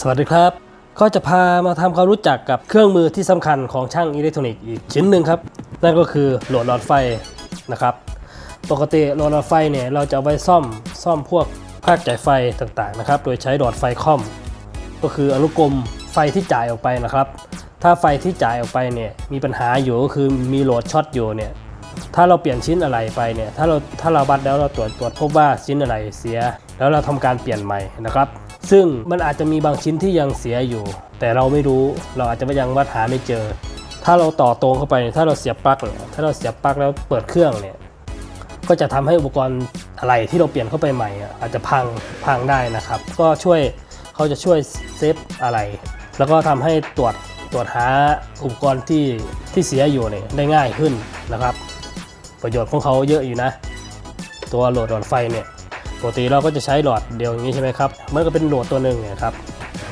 สวัสดีครับ ก็จะพามาทำความรู้จักกับเครื่องมือที่สำคัญของช่างอิเล็กทรอนิกส์อีกชิ้นหนึ่งครับ นั่นก็คือโหลดหลอดไฟนะครับ ปกติโหลดหลอดไฟเนี่ยเราจะเอาไว้ซ่อมซ่อมพวกภาคจ่ายไฟต่างๆนะครับ โดยใช้หลอดไฟคร่อม ก็คืออนุกรมไฟที่จ่ายออกไปนะครับ ถ้าไฟที่จ่ายออกไปเนี่ยมีปัญหาอยู่ก็คือมีโหลดช็อตอยู่เนี่ยถ้าเราเปลี่ยนชิ้นอะไรไปเนี่ยถ้าเราถ้าเราวัดแล้วเราตรวจตรวจพบว่าชิ้นอะไรเสีย แล้วเราทำการเปลี่ยนใหม่นะครับ ซึ่งมันอาจจะมีบางชิ้นที่ยังเสียอยู่ แต่เราไม่รู้เราอาจจะยังวัดหาไม่เจอ ถ้าเราต่อตรงเข้าไปถ้าเราเสียบปลั๊กถ้าเราเสียบปลั๊กแล้วเปิดเครื่องเนี่ยก็จะทำให้อุปกรณ์อะไรที่เราเปลี่ยนเข้าไปใหม่อะอาจจะพังพังได้นะครับ ก็ช่วยเขาจะช่วยเซฟอะไร แล้วก็ทำให้ตรวจตรวจหาอุปกรณ์ที่ที่เสียอยู่เนี่ยได้ง่ายขึ้นนะครับ ประโยชน์ของเขาเยอะอยู่นะ ตัวโหลดหลอดไฟเนี่ย ปกติเราก็จะใช้หลอดเดียวอย่างนี้ใช่ไหมครับมันก็เป็นโหลดตัวหนึ่งเนี่ยครับ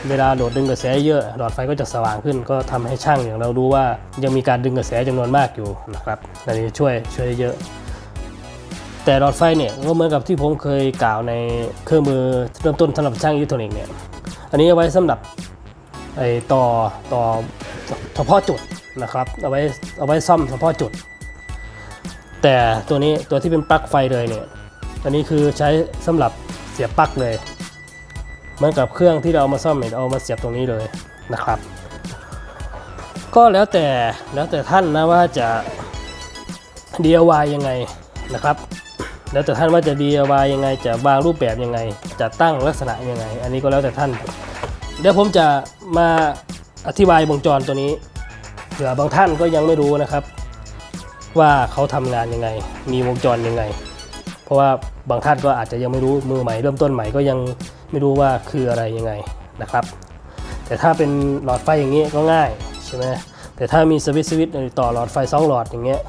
เวลาโหลดดึงกระแสเยอะหลอดไฟก็จะสว่างขึ้น ก็ทำให้ช่างอย่างเรารู้ว่ายังมีการดึงกระแสจำนวนมากอยู่นะครับอันนี้ช่วยช่วยได้เยอะ แต่หลอดไฟเนี่ยก็เหมือนกับที่ผมเคยกล่าวในเครื่องมือเริ่มต้นสำหรับช่างอิเล็กทรอนิกส์เนี่ยอันนี้เอาไว้สำหรับไอ้ต่อต่อเฉพาะจุดนะครับเอาไว้เอาไว้ซ่อมเฉพาะจุด แต่ตัวนี้ตัวที่เป็นปลั๊กไฟเลยเนี่ย อันนี้คือใช้สำหรับเสียบปลั๊กเลยเหมือนกับเครื่องที่เราเอามาซ่อมเนี่ยเอามาเสียบตรงนี้เลยนะครับ ก็แล้วแต่แล้วแต่ท่านนะว่าจะ DIY ยังไงนะครับ แล้วแต่ท่านว่าจะ DIY ยังไง จะวางรูปแบบยังไง จะตั้งลักษณะยังไง อันนี้ก็แล้วแต่ท่าน เดี๋ยวผมจะมาอธิบายวงจรตัวนี้เผื่อบางท่านก็ยังไม่รู้นะครับ ว่าเขาทำงานยังไง มีวงจรยังไง ราะว่าบางท่านก็อาจจะยังไม่รู้มือใหม่เริ่มต้นใหม่ก็ยังไม่รู้ว่าคืออะไรยังไงนะครับ แต่ถ้าเป็นหลอดไฟอย่างนี้ก็ง่ายใช่ไหมแต่ถ้ามีสวิตช์สวิตช์ต่อหลอดไฟสองหลอดอย่างเงี้ย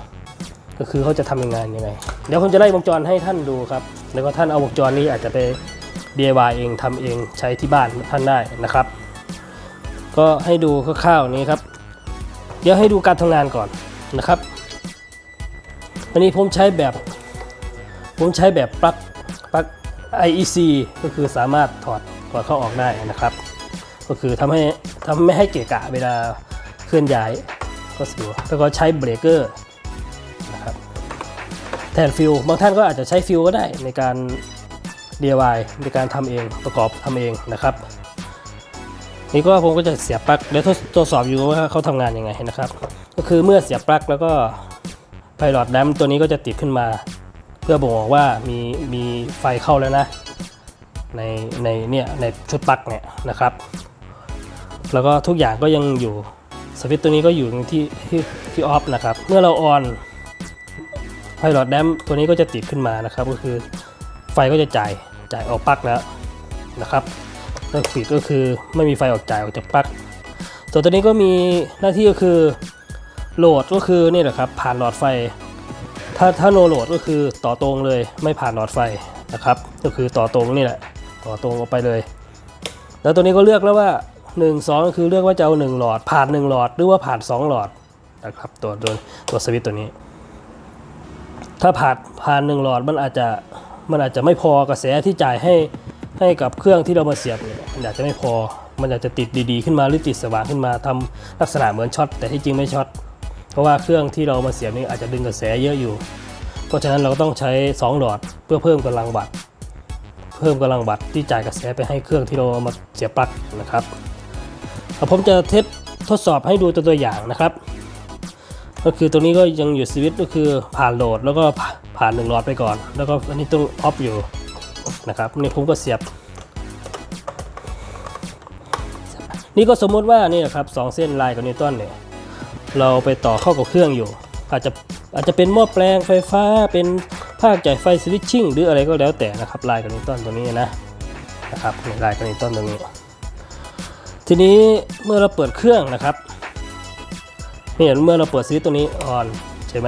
ก็คือเขาจะทำยังไงยังไง เดี๋ยวผมจะไล่วงจรให้ท่านดูครับ แล้วก็ท่านเอาวงจรนี้อาจจะไป DIY เองทำเองใช้ที่บ้านท่านได้นะครับ ก็ให้ดูคร่าวๆนี้ครับ เดี๋ยวให้ดูการทำงานก่อนนะครับอันนี้ผมใช้แบบ ผมใช้แบบปลั๊กปลั๊ก IEC ก็คือสามารถถอดถอดเข้าออกได้นะครับ ก็คือทำให้ทำไม่ให้เกะกะเวลาเคลื่อนย้ายก็สะดวกแล้วก็ใช้เบรกเกอร์นะครับแทนฟิวบางท่านก็อาจจะใช้ฟิวก็ได้ในการ DIY ในการทำเองประกอบทำเองนะครับนี่ก็ผมก็จะเสียบปลั๊กแล้วทดทดสอบอยู่ว่าเขาทำงานยังไงนะครับ ก็คือเมื่อเสียบปลั๊กแล้วก็ไพลอตแดมตัวนี้ก็จะติดขึ้นมา เพื่อบ่งบอกว่ามีมีไฟเข้าแล้วนะในในเนี่ยในชุดปลั๊กเนี่ยนะครับ แล้วก็ทุกอย่างก็ยังอยู่สวิตช์ตัวนี้ก็อยู่ที่ที่ที่ออฟนะครับ เมื่อเราออนไพลอตแดมตัวนี้ก็จะติดขึ้นมานะครับ ก็คือไฟก็จะจ่ายจ่ายออกปลั๊กแล้วนะครับแล้วปิดก็คือไม่มีไฟออกจ่ายออกจากปลั๊กส่วนตัวนี้ก็มีหน้าที่ก็คือโหลดก็คือนี่แหละครับผ่านหลอดไฟ ถ้าถ้าโนโหลดก็คือต่อตรงเลยไม่ผ่านหลอดไฟนะครับ ก็คือต่อตรงนี่แหละต่อตรงออกไปเลย แล้วตัวนี้ก็เลือกแล้วว่า 1 2 ก็คือเลือกว่าจะเอา1หลอด ผ่าน 1 หลอดหรือว่าผ่าน 2 หลอดนะครับตัวตัวตัวสวิตตัวนี้ ถ้าผ่านผ่าน 1 หลอดมันอาจจะมันอาจจะไม่พอกระแสที่จ่ายให้ให้กับเครื่องที่เรามาเสียบเนี่ยมันอาจจะไม่พอมันอาจจะติดดีๆ ขึ้นมาหรือติดสว่างขึ้นมาทำลักษณะเหมือนช็อตแต่ที่จริงไม่ช็อต เพราะว่าเครื่องที่เรามาเสียบนี่อาจจะดึงกระแสเยอะอยู่ เพราะฉะนั้นเราก็ต้องใช้ 2 หลอดเพื่อเพิ่มกำลังวัตต์เพิ่มกำลังวัตต์ที่จ่ายกระแสไปให้เครื่องที่เราเอามาเสียบปลั๊กนะครับผมจะเทสทดสอบให้ดูตัวตัวอย่างนะครับ ก็คือตัวนี้ก็ยังอยู่สวิตช์ก็คือผ่านโหลดแล้วก็ผ่านหนึ่งหลอดไปก่อน แล้วก็อันนี้ต้องออฟอยู่นะครับนี่ผมก็เสียบ นี่ก็สมมติว่านี่นะครับสองเส้นลายกับนิวตันเนี่ย เราไปต่อเข้ากับเครื่องอยู่ อาจจะอาจจะเป็นหม้อแปลงไฟฟ้าเป็นภาคจ่ายไฟ switching หรืออะไรก็แล้วแต่นะครับลายกับ neutral ตัวนี้นะนะครับนี่ลายกับ neutral ตรงนี้ ทีนี้เมื่อเราเปิดเครื่องนะครับนี่เมื่อเราเปิดสวิตช์ตัวนี้ on ใช่ไหม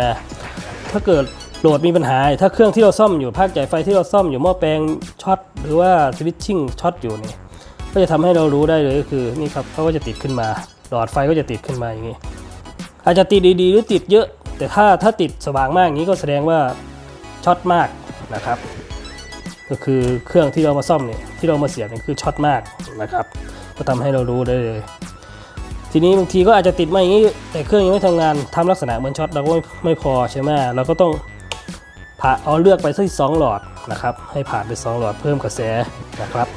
ถ้าเกิดโหลดมีปัญหา ถ้าเครื่องที่เราซ่อมอยู่ภาคจ่ายไฟที่เราซ่อมอยู่หม้อแปลงช็อตหรือว่า switching ช็อตอยู่นี่ก็จะทำให้เรารู้ได้เลยก็คือนี่ครับเขาก็จะติดขึ้นมาหลอดไฟก็จะติดขึ้นมาอย่างนี้ อาจจะติดดีๆหรือติดเยอะ แต่ถ้าถ้าติดสว่างมากอย่างนี้ก็แสดงว่าช็อตมากนะครับ ก็คือเครื่องที่เรามาซ่อมเนี่ยที่เรามาเสียบเนี่ยคือช็อตมากนะครับ ก็ทำให้เรารู้ได้เลย ทีนี้บางทีก็อาจจะติดมาอย่างนี้แต่เครื่องยังไม่ทำงานทำลักษณะเหมือนช็อตเราก็ไม่ไม่พอใช่ไหมเราก็ต้องผ่าเอาเลือกไปสักสองหลอดนะครับ ให้ผ่านไป 2 หลอดเพิ่มกระแสนะครับ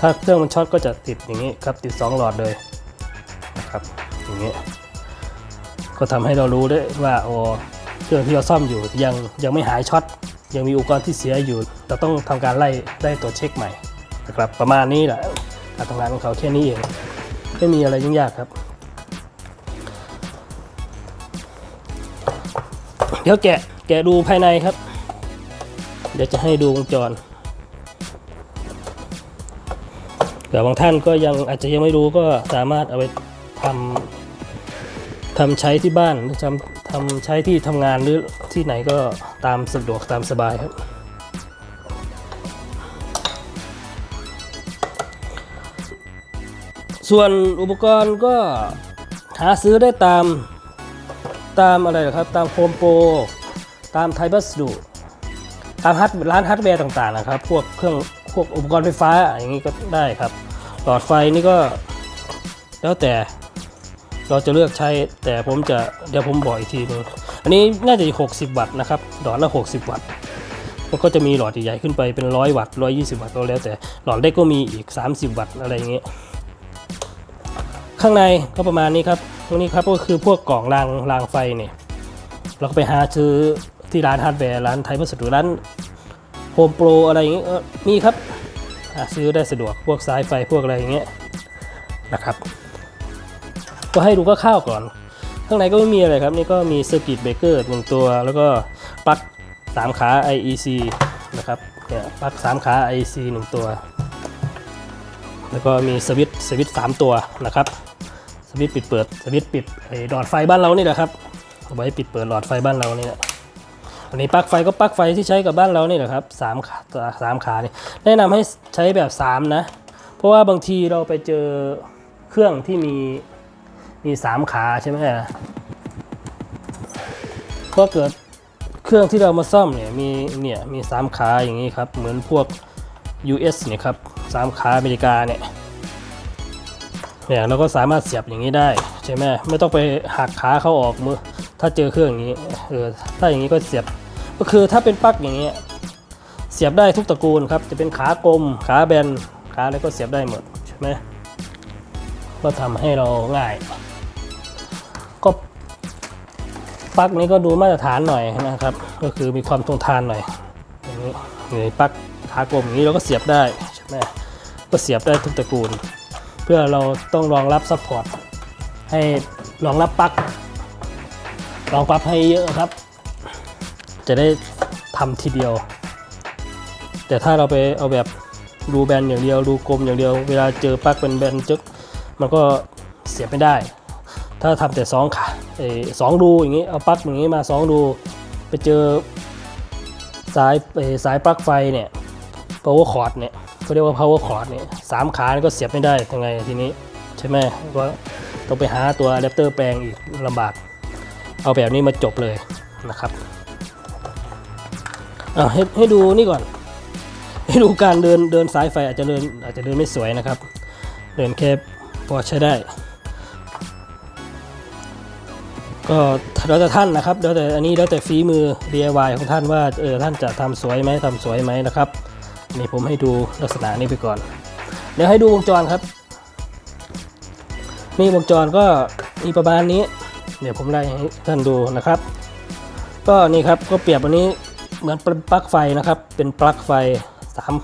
ถ้าเครื่องมันช็อตก็จะติดอย่างนี้ครับติด 2 หลอดเลยนะครับอย่างนี้ ก็ทำให้เรารู้ได้ว่าโอ้เครื่องที่เราซ่อมอยู่ยังยังไม่หายช็อตยังมีอุปกรณ์ที่เสียอยู่ เราต้องทำการไล่ไล่ตัวจเช็คใหม่นะครับประมาณนี้แหละการทำงานของเขาแค่นี้เองไม่มีอะไรยุ่งยากครับ เดี๋ยวแกะแกะดูภายในครับ เดี๋ยวจะให้ดูวงจรแต่บางท่านก็ยังอาจจะยังไม่รู้ก็สามารถเอาไปทำ ทำใช้ที่บ้านหรือทำทำใช้ที่ทำงานหรือที่ไหนก็ตามสะดวกตามสบายครับ ส่วนอุปกรณ์ก็หาซื้อได้ตามตามอะไรนะครับ ตามโฮมโปรตามไทวัสดุตามฮัทร้านฮาร์ดแวร์ต่างๆนะครับ พวกเครื่องพวกอุปกรณ์ไฟฟ้าอย่างนี้ก็ได้ครับ หลอดไฟนี่ก็แล้วแต่ เราจะเลือกใช้แต่ผมจะเดี๋ยวผมบอกอีกทีนึงอันนี้น่าจะ60 วัตต์นะครับหลอดละ 60 วัตต์มันก็จะมีหลอดใหญ่ๆขึ้นไปเป็น100 วัตต์120 วัตต์ก็แล้วแต่หลอดเล็กก็มีอีก 30 วัตต์อะไรอย่างเงี้ยข้างในก็ประมาณนี้ครับตรงนี้ครับก็คือพวกกล่องรางรางไฟเนี่ยเราก็ไปหาซื้อที่ร้านฮาร์ดแวร์ร้านไทยพัสดุร้านโฮมโปรอะไรอย่างเงี้ยมีครับหาซื้อได้สะดวกพวกสายไฟพวกอะไรอย่างเงี้ยนะครับ ก็ให้ดูคร่าวก่อน ข้างในก็ไม่มีอะไรครับ นี่ก็มีเซอร์กิตเบรกเกอร์หนึ่งตัว แล้วก็ปลั๊กสามขา IEC นะครับเนี่ยปลั๊กสามขา IEC หนึ่งตัว แล้วก็มีสวิตช์สวิตช์สามตัวนะครับสวิตช์ปิดเปิดสวิตช์ปิดไอ้หลอดไฟบ้านเรานี่แหละครับเอาไว้ปิดเปิดหลอดไฟบ้านเรานี่แหละอันนี้ปลั๊กไฟก็ปลั๊กไฟที่ใช้กับบ้านเรานี่แหละครับสามขาสามขานี่แนะนำให้ใช้แบบสามนะ เพราะว่าบางทีเราไปเจอเครื่องที่มี มีสามขาใช่ไหมก็เกิดเครื่องที่เรามาซ่อมเนี่ยมีเนี่ยมีสามขาอย่างนี้ครับ เหมือนพวก US เนี่ยครับสามขาอเมริกาเนี่ยเนี่ยเราก็สามารถเสียบอย่างนี้ได้ใช่ไหมไม่ต้องไปหักขาเขาออกมือ ถ้าเจอเครื่องอย่างนี้เออถ้าอย่างนี้ก็เสียบก็คือถ้าเป็นปลั๊กอย่างเงี้ยเสียบได้ทุกตระกูลครับจะเป็นขากลมขาแบนขาอะไรก็เสียบได้หมดใช่ไหมก็ทำให้เราง่าย ก็ปลั๊กนี้ก็ดูมาตรฐานหน่อยนะครับ ก็คือมีความทนทานหน่อยอย่างนี้นี่ปลั๊กขากลมอย่างนี้เราก็เสียบได้ใช่ไหมก็เสียบได้ทุกตระกูล เพื่อเราต้องรองรับ support ให้รองรับปลั๊กรองรับให้เยอะครับ จะได้ทำทีเดียว แต่ถ้าเราไปเอาแบบรูแบนอย่างเดียวรูกลมอย่างเดียว เวลาเจอปลั๊กเป็นแบนจึกมันก็เสียบไม่ได้ ถ้าทำแต่สองขาเออสองรูอย่างนี้เอาปลั๊กอย่างนี้มาสองรูไปเจอสายสายปลั๊กไฟเนี่ย power cord เนี่ยก็เรียกว่า power cord เนี่ยสามขานี่ก็เสียบไม่ได้ยังไงทีนี้ใช่ไหมก็ต้องไปหาตัวอะแดปเตอร์แปลงอีกลำบาก เอาแบบนี้มาจบเลยนะครับอ่าให้ให้ดูนี่ก่อน ให้ดูการเดินเดินสายไฟอาจจะเดินอาจจะเดินไม่สวยนะครับ เดินแค่พอใช้ได้ ก็แล้วแต่ท่านนะครับแล้วแต่อันนี้แล้วแต่ฝีมือ DIY ของท่านว่าเออท่านจะทำสวยไหมทำสวยไหมนะครับนี่ผมให้ดูลักษณะนี้ไปก่อน เดี๋ยวให้ดูวงจรครับ นี่วงจรก็มีประมาณนี้ เดี๋ยวผมไล่ให้ท่านดูนะครับ ก็นี่ครับก็เปรียบอันนี้เหมือนเป็นปลั๊กไฟนะครับ เป็นปลั๊กไฟสาม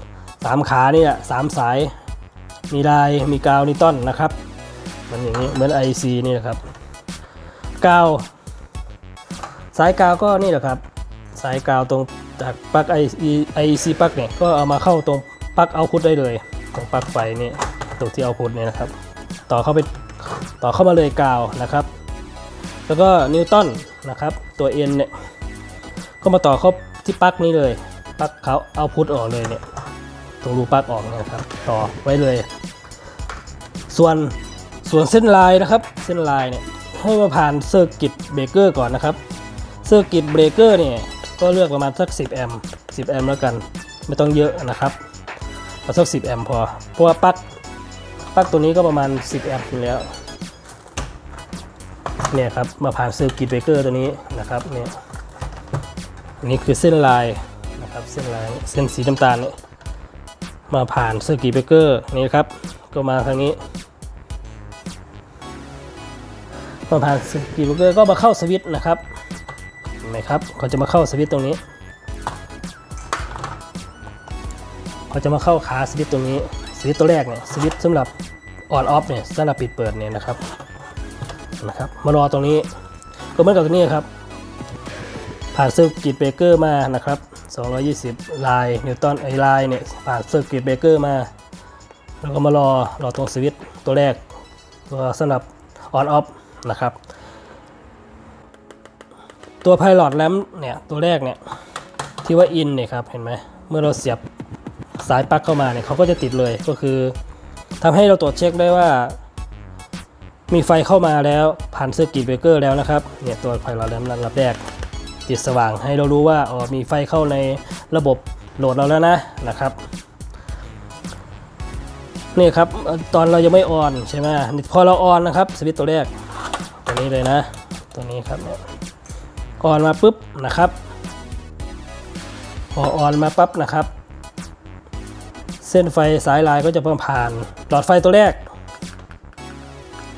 สามขานี่แหละสามสาย มีลายมีกาวนิตันนะครับมันอย่างนี้เหมือน IC นี่นะครับ กาว สายกาวก็นี่แหละครับ สายกาวตรงจากปลั๊ก IC ปลั๊กเนี่ยก็เอามาเข้าตรงปลั๊กเอาพุทได้เลย ตรงปลั๊กไฟนี่ตรงที่เอาพุทเนี่ยนะครับ ต่อเข้าไปต่อเข้ามาเลยกาวนะครับ แล้วก็นิวตันนะครับตัว N เนี่ยก็มาต่อเข้าที่ปลั๊กนี้เลยปลั๊กเขา output ออกเลยเนี่ยตรงรูปลั๊กออกเนี่ยครับ ต่อไว้เลย ส่วนส่วนเส้นลายนะครับ เส้นลายเนี่ย ให้มาผ่านเซอร์กิตเบรกเกอร์ก่อนนะครับเซอร์กิตเบรกเกอร์เนี่ยก็เลือกประมาณสัก 10 แอมป์ 10 แอมป์แล้วกัน ไม่ต้องเยอะนะครับเอาสัก 10 แอมป์พอ เพราะว่าปลั๊กปลั๊กตัวนี้ก็ประมาณ 10 แอมป์อยู่แล้ว เนี่ยครับ มาผ่านเซอร์กิตเบรกเกอร์ตัวนี้นะครับ เนี่ยอันนี้คือเส้นลายนะครับ เส้นลาย เส้นสีน้ำตาลเนี่ยมาผ่านเซอร์กิตเบรกเกอร์นี่ครับ ก็มาทางนี้ มาผ่านเซอร์กิตเบรกเกอร์ก็มาเข้าสวิตช์นะครับเห็นไหมครับเขาจะมาเข้าสวิตช์ตรงนี้เขาจะมาเข้าขาสวิตช์ตรงนี้สวิตช์ตัวแรกเนี่ยสวิตช์สำหรับon off เนี่ยสำหรับปิดเปิดเนี่ยนะครับนะครับมารอตรงนี้ก็เหมือนกับตัวนี้ครับ ผ่านเซอร์กิตเบรกเกอร์มานะครับ 220 line neutral ไอลายเนี่ยผ่านเซอร์กิตเบรกเกอร์มาแล้วก็มารอรอตรงสวิตช์ตัวแรกตัวสำหรับ on off นะครับ ตัว pilot lamp เนี่ย ตัวแรกเนี่ย ที่ว่า in เนี่ยครับ เห็นไหม เมื่อเราเสียบสายปลั๊กเข้ามาเนี่ยเขาก็จะติดเลยก็คือทำให้เราตรวจเช็คได้ว่า มีไฟเข้ามาแล้วผ่านเซอร์กิตเบรกเกอร์แล้วนะครับเนี่ยตัว pilot lamp ระดับแรกติดสว่างให้เรารู้ว่าอ๋อมีไฟเข้าในระบบโหลดเราแล้วนะนะครับนี่ครับตอนเรายังไม่ on ใช่ไหมพอเรา on นะครับสวิตช์ตัวแรก ตัวนี้เลยนะ ตัวนี้ครับเนี่ย on มาปุ๊บนะครับ พอออนมาปั๊บนะครับ เส้นไฟสายลายก็จะมาผ่านหลอดไฟตัวแรก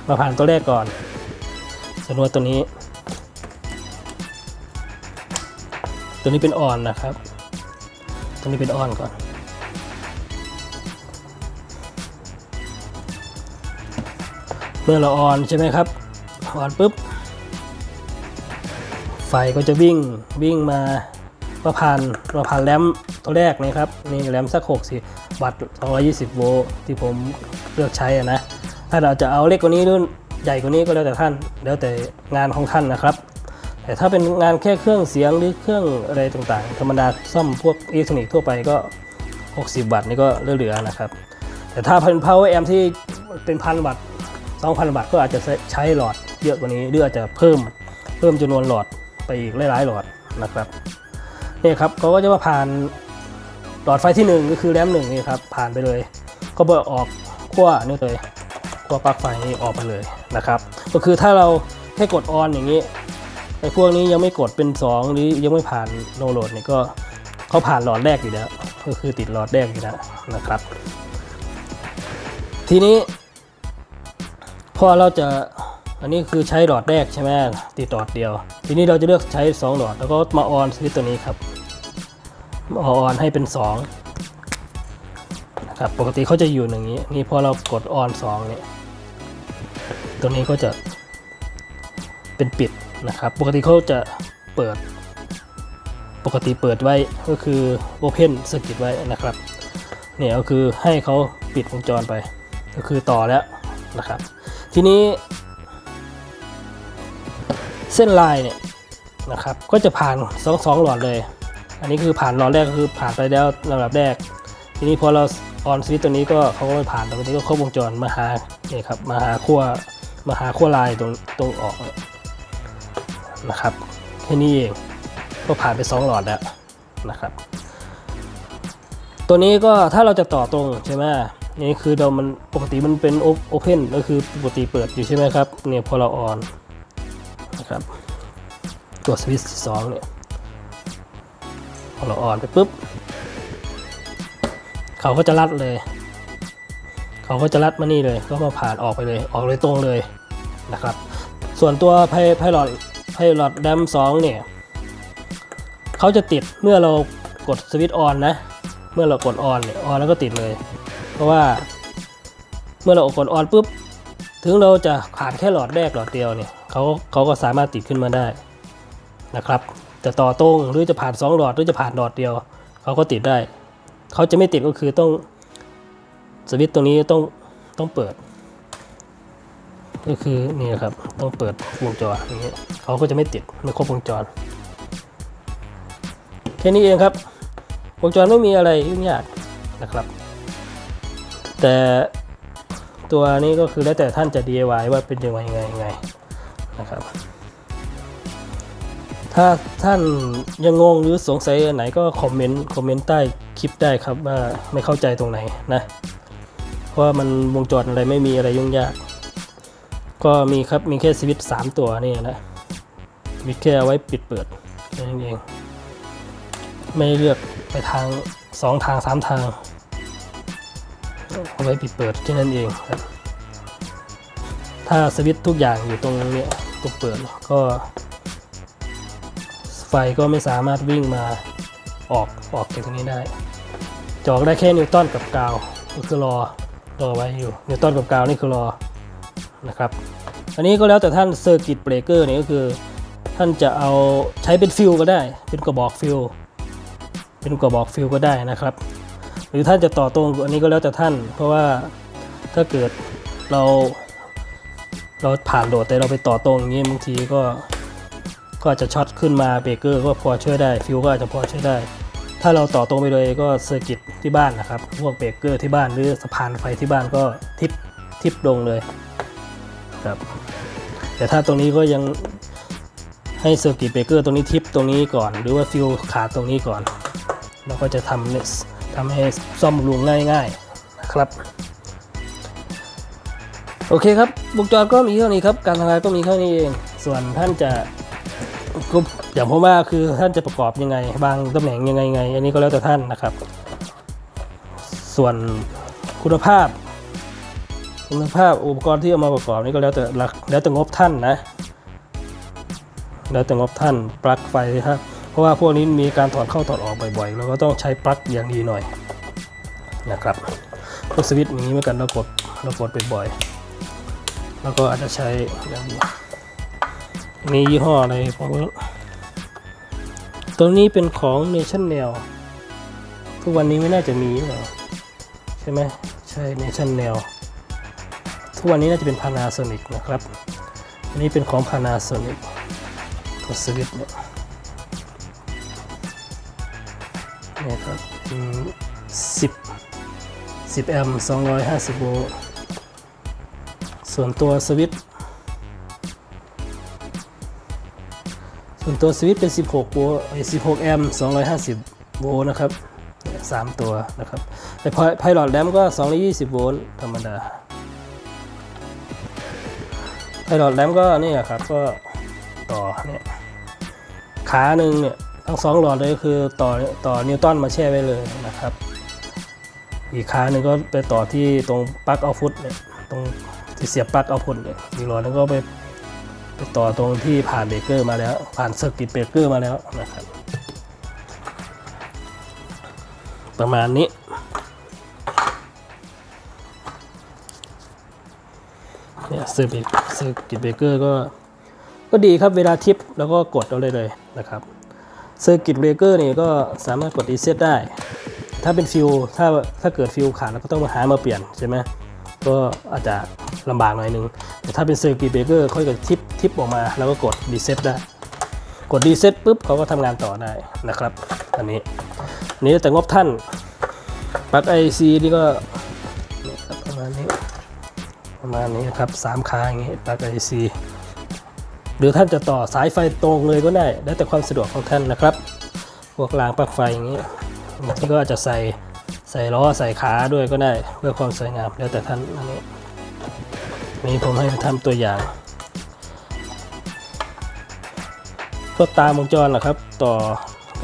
มาผ่านตัวแรกก่อนสนวนตัวนี้ ตัวนี้เป็นออนนะครับ ตัวนี้เป็นออนก่อนเมื่อเราออนใช่ไหมครับ on ปุ๊บ ไฟก็จะวิ่งวิ่งมามาผ่านมาผ่าน lamp ตัวแรกนี่ครับนี่ lamp สัก60วัตต์220 โวลต์ที่ผมเลือกใช้อะนะ ถ้าเราจะเอาเล็กกว่านี้หรือใหญ่กว่านี้ก็แล้วแต่ท่าน แล้วแต่งานของท่านนะครับ แต่ถ้าเป็นงานแค่เครื่องเสียงหรือเครื่องอะไรต่างๆ ธรรมดาซ่อมพวกอิเล็กทรอนิกส์ทั่วไปก็ 60 วัตต์นี่ก็เหลือๆนะครับ แต่ถ้าเป็น power amp ที่เป็นพันวัตต์2,000 วัตต์ก็อาจจะใช้หลอด เยอะกว่านี้หรืออาจจะเพิ่มเพิ่มจำนวนหลอดไปอีกหลายๆหลอดนะครับนี่ครับเขาก็จะมาผ่านหลอดไฟที่ 1 ก็คือแรมหนึ่งนี่ครับผ่านไปเลย ก็เบิกออกขั้วนี่เลยขั้วปลั๊กไฟนี่ออกไปเลยนะครับ ก็คือถ้าเราแค่กดออนอย่างนี้ไอ้พวกนี้ยังไม่กดเป็น 2 หรือยังไม่ผ่านโนโหลดนี่ก็เขาผ่านหลอดแรกอยู่แล้วก็คือติดหลอดแรกอยู่แล้วนะครับ ทีนี้ พอเราจะ อันนี้คือใช้หลอดแรกใช่ไหมติดหลอดเดียว ทีนี้เราจะเลือกใช้ 2 หลอด แล้วก็มาออนสวิตตัวนี้ครับมาออนให้เป็น2นะครับปกติเขาจะอยู่อย่างนี้ นี่พอเรากดออน2เนี่ยตัวนี้ก็จะเป็นปิดนะครับ ปกติเขาจะเปิด ปกติเปิดไว้ก็คือ Open Circuit ไว้นะครับเนี่ยก็คือให้เขาปิดวงจรไป ก็คือต่อแล้วนะครับ ทีนี้ เส้นลายเนี่ยนะครับก็จะผ่านสองสองหลอดเลย อันนี้คือผ่านหลอดแรกก็คือผ่านไปแล้วลำดับแรก ทีนี้พอเราออนสวิตตัวนี้ก็เขาก็ไม่ผ่านตรงนี้ก็ครบวงจรมาหาเนี่ยครับมาหาขั้วมาหาขั้วลายตรงตรงออกนะครับแค่นี้เองก็ผ่านไป 2 หลอดแล้วนะครับ ตัวนี้ก็ถ้าเราจะต่อตรงใช่ไหมนี่คือเรามันปกติมันเป็นโอเพนก็คือปกติเปิดอยู่ใช่ไหมครับเนี่ยพอเราออน นะครับ ตัวสวิตช์ที่สองเนี่ยพอเราออนไปปุ๊บ เขาก็จะลัดเลย เขาก็จะลัดมานี่เลย ก็มาผ่านออกไปเลย ออกเลยตรงเลยนะครับ ส่วนตัวไพไพลอตไพลอตแดมสองเนี่ย เขาจะติดเมื่อเรากดสวิตช์ออนนะ เมื่อเรากดออนเนี่ยออนแล้วก็ติดเลย เพราะว่าเมื่อเรากดออนปุ๊บ ถึงเราจะผ่านแค่หลอดแรกหลอดเดียวเนี่ย เขาเขาก็สามารถติดขึ้นมาได้นะครับจะต่อตรงหรือจะผ่าน2หลอดหรือจะผ่านหลอดเดียวเขาก็ติดได้ เขาจะไม่ติดก็คือต้องสวิตตรงนี้ต้องต้องเปิด ก็คือนี่ครับต้องเปิดวงจรอย่างนี้เขาก็จะไม่ติดไม่ครบวงจรแค่นี้เองครับวงจรไม่มีอะไรยุ่งยากนะครับ แต่ตัวนี้ก็คือแล้วแต่ท่านจะ DIY ว่าเป็นยังไงยังไงยังไง นะครับ ถ้าท่านยังงงหรือสงสัยอันไหนก็คอมเมนต์คอมเมนต์ใต้คลิปได้ครับว่าไม่เข้าใจตรงไหนนะเพราะมันวงจรอะไรไม่มีอะไรยุ่งยาก ก็มีครับมีแค่สวิตช์สามตัวนี่นะมีแค่เอาไว้ปิดเปิดแค่นั้นเอง ไม่เลือกไปทางสองทางสามทางเอาไว้ปิดเปิดแค่นั้นเองครับ ถ้าสวิตช์ทุกอย่างอยู่ตรงนี้ตรงเปิดก็ไฟก็ไม่สามารถวิ่งมาออกออกจากตรงนี้ได้ ออกได้แค่ neutral กับ ground ก็คือรอรอไว้อยู่ neutral กับ ground นี่คือรอนะครับ อันนี้ก็แล้วแต่ท่านเซอร์กิตเบรกเกอร์นี่ก็คือท่านจะเอาใช้เป็นฟิวส์ก็ได้ เป็นกระบอกฟิวส์เป็นกระบอกฟิวส์ก็ได้นะครับ หรือท่านจะต่อตรงอันนี้ก็แล้วแต่ท่าน เพราะว่าถ้าเกิดเรา เราผ่านโหลดแต่เราไปต่อตรงอย่างนี้บางทีก็ ก็จะช็อตขึ้นมาเบรกเกอร์ก็พอช่วยได้ฟิวส์ก็อาจจะพอช่วยได้ ถ้าเราต่อตรงไปเลยก็เซอร์กิตที่บ้านนะครับ พวกเบรกเกอร์ที่บ้านหรือสะพานไฟที่บ้านก็ trip trip ลงเลยครับแต่ถ้าตรงนี้ก็ยังให้เซอร์กิตเบรกเกอร์ตรงนี้ทิปตรงนี้ก่อน หรือว่าฟิวส์ขาดตรงนี้ก่อนเราก็จะทำเนสทำให้ซ่อมบำรุงง่ายๆนะครับ โอเคครับวงจรก็มีเท่านี้ครับ การทำงานก็มีเท่านี้เอง ส่วนท่านจะก็อย่างผมว่าคือท่านจะประกอบยังไง บางตำแหน่งยังไงไง อันนี้ก็แล้วแต่ท่านนะครับ ส่วนคุณภาพ คุณภาพอุปกรณ์ที่เอามาประกอบนี่ก็แล้วแต่แล้วแต่งบท่านนะ แล้วแต่งบท่านปลั๊กไฟครับเพราะว่าพวกนี้มีการถอดเข้าถอดออกบ่อยๆเราก็ต้องใช้ปลั๊กอย่างดีหน่อยนะครับพวกสวิตช์อย่างนี้เหมือนกันเรากดเรากดบ่อยๆ แล้วก็อาจจะใช้มียี่ห้ออะไรผมก็ตัวนี้เป็นของ Nation Nail ทุกวันนี้ไม่น่าจะมีหรอใช่ไหมใช่ Nation Nail ทุกวันนี้น่าจะเป็น Panasonic นะครับ อันนี้เป็นของ Panasonic ตัวสวิตช์เนี่ยนี่ครับสิบสิบแอมป์สองร้อยห้าสิบโวลต์ ส่วนตัวสวิตส่วนตัวสวิตเป็น 16โวลต์16 แอมป์ 250 โวลต์นะครับเนี่ยสามตัวนะครับแต่ pilot lamp ก็ 220 โวลต์ธรรมดา pilot lamp ก็นี่ครับก็ต่อเนี่ยขาหนึ่งเนี่ยทั้งสองหลอดเลยคือต่อต่อ neutral มาแช่ไว้เลยนะครับ อีกขาหนึ่งก็ไปต่อที่ตรงปลั๊ก output เนี่ยตรง ที่เสียบปลั๊ก output เนี่ยอีกหลอดนึงก็ไปไปต่อตรงที่ผ่านเบรกเกอร์มาแล้ว ผ่านเซอร์กิตเบรกเกอร์มาแล้วนะครับ ประมาณนี้ เนี่ยเซอร์กิตเซอร์กิตเบรกเกอร์ก็ก็ดีครับเวลาทิปแล้วก็กดเอาเลยเลยนะครับเซอร์กิตเบรกเกอร์นี่ก็สามารถกดรีเซ็ตได้ ถ้าเป็นฟิวส์ถ้าถ้าเกิดฟิวส์ขาดแล้วก็ต้องมาหามาเปลี่ยนใช่ไหมก็อาจจะ ลำบากหน่อยนึง แต่ถ้าเป็นเซอร์กิตเบรกเกอร์ค่อยกด trip trip ออกมา แล้วก็กดรีเซ็ตได้ กดรีเซ็ตปุ๊บเขาก็ทำงานต่อได้นะครับ อันนี้อันนี้แต่งบท่านปลั๊ก IEC นี่ก็ประมาณนี้ประมาณนี้ครับสามขาอย่างงี้ปลั๊ก IEC หรือท่านจะต่อสายไฟตรงเลยก็ได้ แล้วแต่ความสะดวกของท่านนะครับ พวกรางปลั๊กไฟอย่างนี้บางที่ก็อาจจะใส่ใส่ล้อใส่ขาด้วยก็ได้เพื่อความสวยงามแล้วแต่ท่านอันนี้ นี่ผมให้ทำตัวอย่าง ก็ตามวงจรแหละครับ ต่อ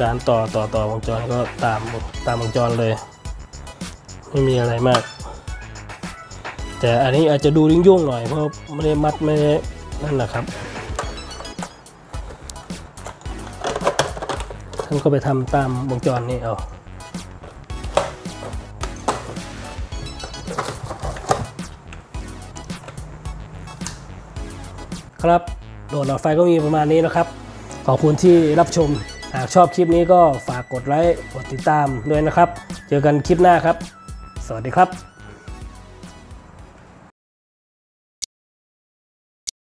การต่อต่อต่อวงจรก็ตามตามวงจรเลย ไม่มีอะไรมาก แต่อันนี้อาจจะดูยุ่งๆหน่อยเพราะไม่ได้มัดไม่ได้นั่นนะครับท่านก็ไปทำตามวงจรนี้เอา ครับโดดหลอดไฟก็มีประมาณนี้นะครับ ขอบคุณที่รับชม หากชอบคลิปนี้ก็ฝากกดไลค์กดติดตามด้วยนะครับ เจอกันคลิปหน้าครับ สวัสดีครับ